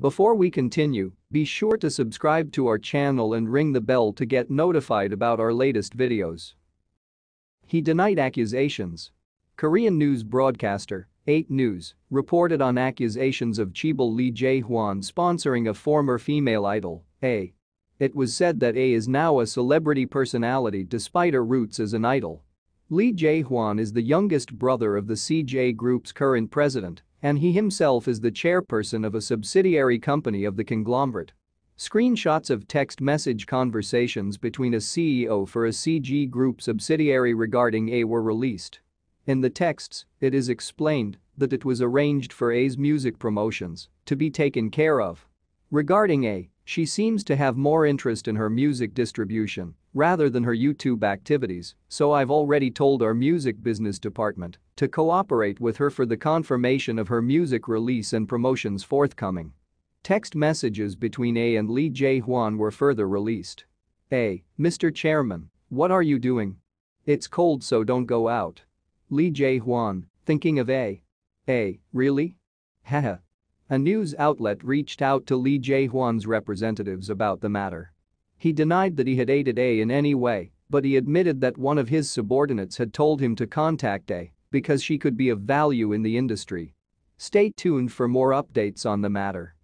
Before we continue, be sure to subscribe to our channel and ring the bell to get notified about our latest videos. He denied accusations. Korean news broadcaster, 8 News, reported on accusations of Chaebol Lee Jae-hwan sponsoring a former female idol, A. It was said that A is now a celebrity personality despite her roots as an idol. Lee Jae-hwan is the youngest brother of the CJ Group's current president, and he himself is the chairperson of a subsidiary company of the conglomerate. Screenshots of text message conversations between a CEO for a CJ Group subsidiary regarding A were released. In the texts, it is explained that it was arranged for A's music promotions to be taken care of. Regarding A, she seems to have more interest in her music distribution rather than her YouTube activities, so I've already told our music business department to cooperate with her for the confirmation of her music release and promotions forthcoming. Text messages between A and Lee Jae-hwan were further released. A. Mr. Chairman, what are you doing? It's cold so don't go out. Lee Jae-hwan, thinking of A. A, really? Haha. A news outlet reached out to Lee Jae-hwan's representatives about the matter. He denied that he had aided A in any way, but he admitted that one of his subordinates had told him to contact A because she could be of value in the industry. Stay tuned for more updates on the matter.